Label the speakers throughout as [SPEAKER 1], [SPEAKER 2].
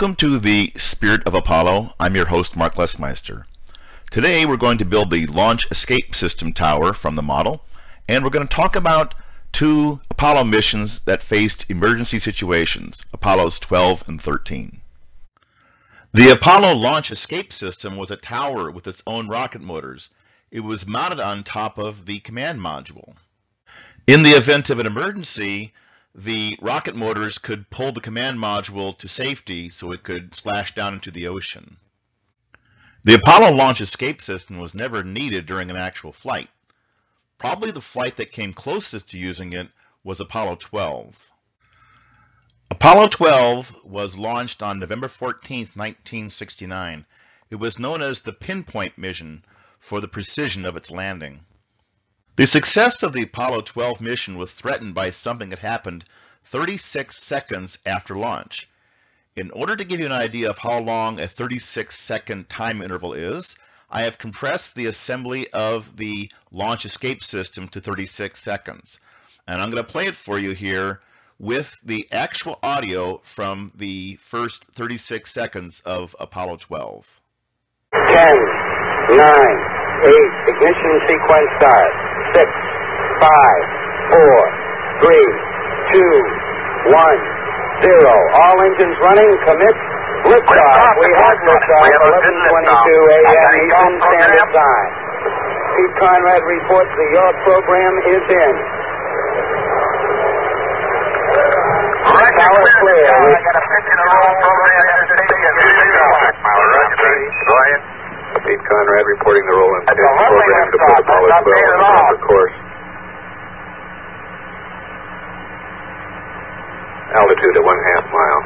[SPEAKER 1] Welcome to the Spirit of Apollo. I'm your host, Mark Lesmeister. Today we're going to build the Launch Escape System Tower from the model, and we're going to talk about two Apollo missions that faced emergency situations, Apollos 12 and 13. The Apollo Launch Escape System was a tower with its own rocket motors. It was mounted on top of the command module. In the event of an emergency, the rocket motors could pull the command module to safety so it could splash down into the ocean. The Apollo launch escape system was never needed during an actual flight. Probably the flight that came closest to using it was Apollo 12. Apollo 12 was launched on November 14, 1969. It was known as the Pinpoint mission for the precision of its landing. The success of the Apollo 12 mission was threatened by something that happened 36 seconds after launch. In order to give you an idea of how long a 36 second time interval is, I have compressed the assembly of the launch escape system to 36 seconds. And I'm going to play it for you here with the actual audio from the first 36 seconds of Apollo 12.
[SPEAKER 2] 10, 9, 8, ignition sequence start five, four, three, two, one, zero. All engines running. Commit. Liftoff. We have liftoff. 11:22 a.m. Eastern Standard Time. Pete Conrad reports the your program is in. Power clear.
[SPEAKER 3] I got a pitch in the roll program at the station. Go ahead.
[SPEAKER 4] Pete Conrad reporting the roll
[SPEAKER 3] That's
[SPEAKER 4] program to put
[SPEAKER 3] liftoff.
[SPEAKER 4] Apollo
[SPEAKER 3] Not
[SPEAKER 4] 12
[SPEAKER 3] bad at
[SPEAKER 4] on
[SPEAKER 3] all.
[SPEAKER 4] course. Altitude at one half mile.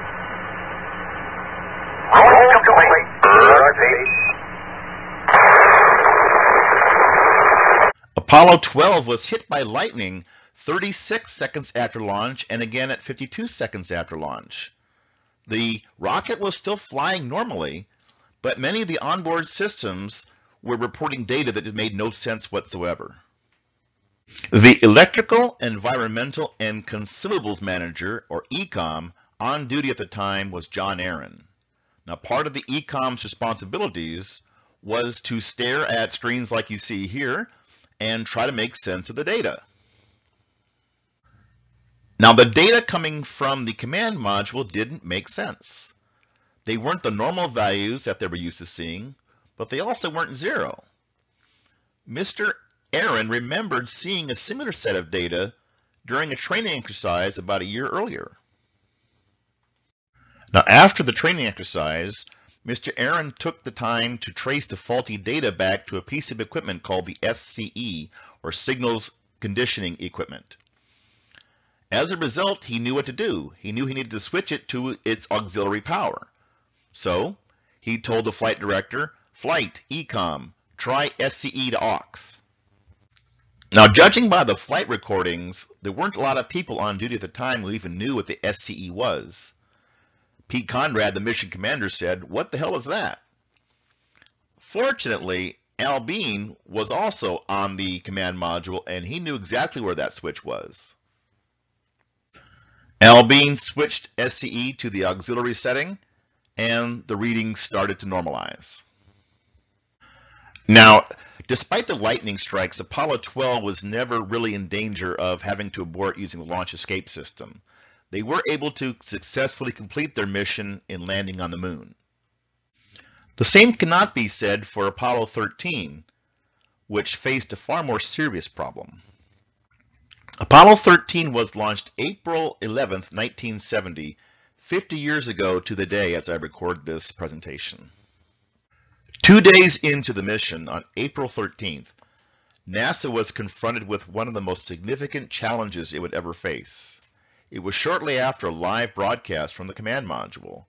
[SPEAKER 3] Roll complete. Rotate.
[SPEAKER 1] Apollo 12 was hit by lightning 36 seconds after launch and again at 52 seconds after launch. The rocket was still flying normally, but many of the onboard systems were reporting data that made no sense whatsoever. The Electrical, Environmental, and Consumables Manager, or EECOM, on duty at the time was John Aaron. Now, part of the EECOM's responsibilities was to stare at screens like you see here and try to make sense of the data. Now, the data coming from the command module didn't make sense. They weren't the normal values that they were used to seeing, but they also weren't zero. Mr. Aaron remembered seeing a similar set of data during a training exercise about a year earlier. Now, after the training exercise, Mr. Aaron took the time to trace the faulty data back to a piece of equipment called the SCE, or Signals Conditioning Equipment. As a result, he knew what to do. He knew he needed to switch it to its auxiliary power. So, he told the flight director, Flight, EECOM, try SCE to aux. Now, judging by the flight recordings, there weren't a lot of people on duty at the time who even knew what the SCE was. Pete Conrad, the mission commander, said, What the hell is that? Fortunately, Al Bean was also on the command module and he knew exactly where that switch was. Al Bean switched SCE to the auxiliary setting and the readings started to normalize. Now, despite the lightning strikes, Apollo 12 was never really in danger of having to abort using the launch escape system. They were able to successfully complete their mission in landing on the moon. The same cannot be said for Apollo 13, which faced a far more serious problem. Apollo 13 was launched April 11, 1970, 50 years ago to the day as I record this presentation. Two days into the mission, on April 13th, NASA was confronted with one of the most significant challenges it would ever face. It was shortly after a live broadcast from the command module.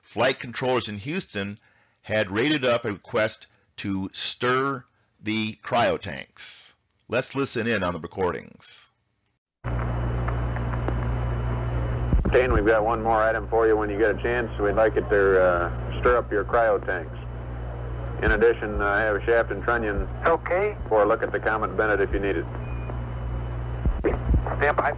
[SPEAKER 1] Flight controllers in Houston had rated up a request to stir the cryotanks. Let's listen in on the recordings.
[SPEAKER 4] Kane, we've got one more item for you when you get a chance. We'd like it to uh, stir up your cryo tanks. In addition, I have a Shaft and Trunnion.
[SPEAKER 3] Okay.
[SPEAKER 4] For a look at the Comet Bennett if you need it.
[SPEAKER 3] Stand by.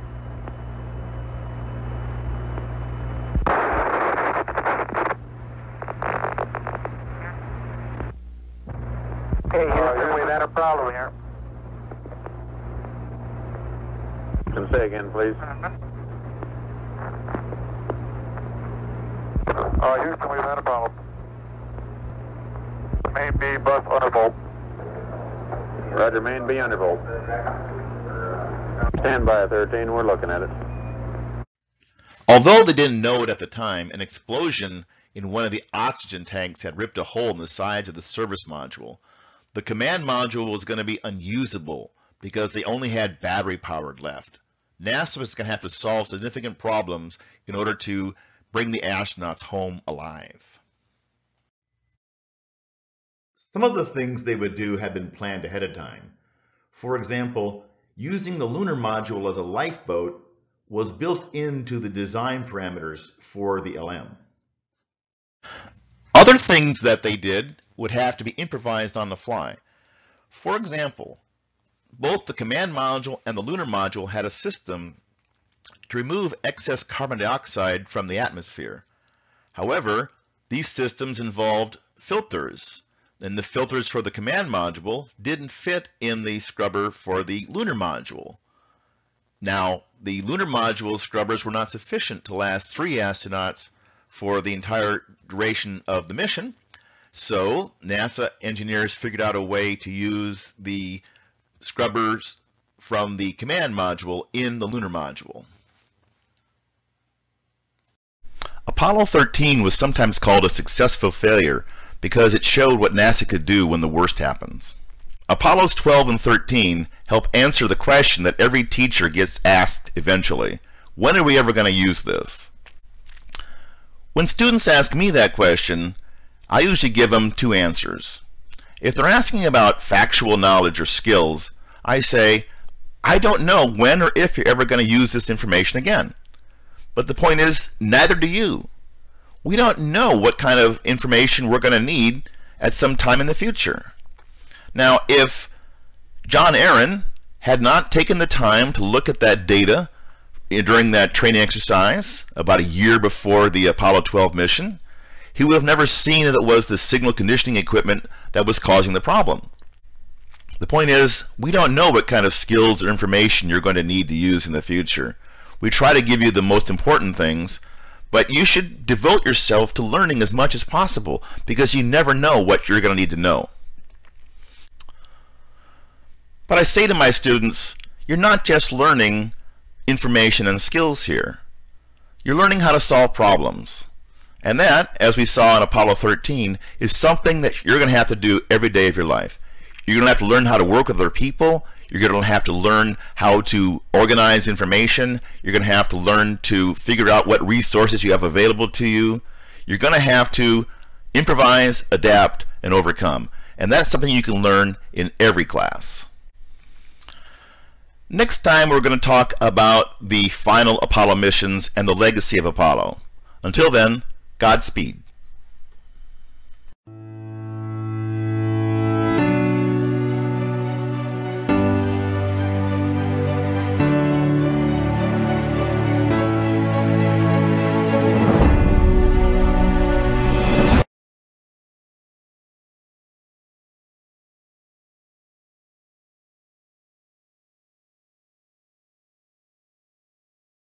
[SPEAKER 3] Hey, Houston, uh, we've had a problem here.
[SPEAKER 4] Can say again, please. Uh-huh.
[SPEAKER 3] Uh, Houston, we've had a problem. Main B bus undervolt.
[SPEAKER 4] Roger, main B undervolt. Stand by 13, we're looking at it.
[SPEAKER 1] Although they didn't know it at the time, an explosion in one of the oxygen tanks had ripped a hole in the sides of the service module. The command module was going to be unusable because they only had battery power left. NASA was going to have to solve significant problems in order to bring the astronauts home alive. Some of the things they would do had been planned ahead of time. For example, using the lunar module as a lifeboat was built into the design parameters for the LM. Other things that they did would have to be improvised on the fly. For example, both the command module and the lunar module had a system to remove excess carbon dioxide from the atmosphere. However, these systems involved filters, and the filters for the command module didn't fit in the scrubber for the lunar module. Now, the lunar module scrubbers were not sufficient to last three astronauts for the entire duration of the mission, so NASA engineers figured out a way to use the scrubbers from the command module in the lunar module. Apollo 13 was sometimes called a successful failure because it showed what NASA could do when the worst happens. Apollos 12 and 13 help answer the question that every teacher gets asked eventually. When are we ever going to use this? When students ask me that question, I usually give them two answers. If they're asking about factual knowledge or skills, I say, I don't know when or if you're ever going to use this information again. But the point is, neither do you. We don't know what kind of information we're going to need at some time in the future. Now, if John Aaron had not taken the time to look at that data eh, during that training exercise about a year before the Apollo 12 mission, he would have never seen that it was the signal conditioning equipment that was causing the problem. The point is, we don't know what kind of skills or information you're going to need to use in the future. We try to give you the most important things, but you should devote yourself to learning as much as possible because you never know what you're going to need to know. But I say to my students, you're not just learning information and skills here. You're learning how to solve problems. And that, as we saw in Apollo 13, is something that you're going to have to do every day of your life. You're going to have to learn how to work with other people. You're going to have to learn how to organize information. You're going to have to learn to figure out what resources you have available to you. You're going to have to improvise, adapt, and overcome. And that's something you can learn in every class. Next time we're going to talk about the final Apollo missions and the legacy of Apollo. Until then, Godspeed.